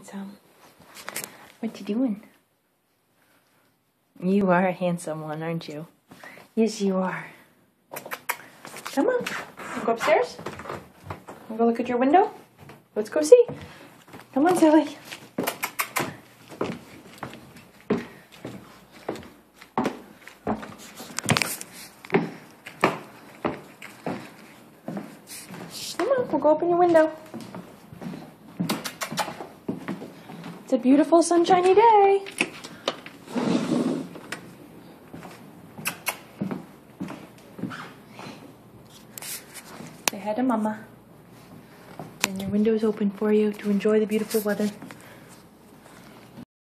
handsome. Um, what you doing? You are a handsome one, aren't you? Yes, you are. Come on. Wanna go upstairs? Wanna go look at your window? Let's go see. Come on, Sally. Come on, we'll go open your window. It's a beautiful sunshiny day. Say hi to Mama. And your window's open for you to enjoy the beautiful weather.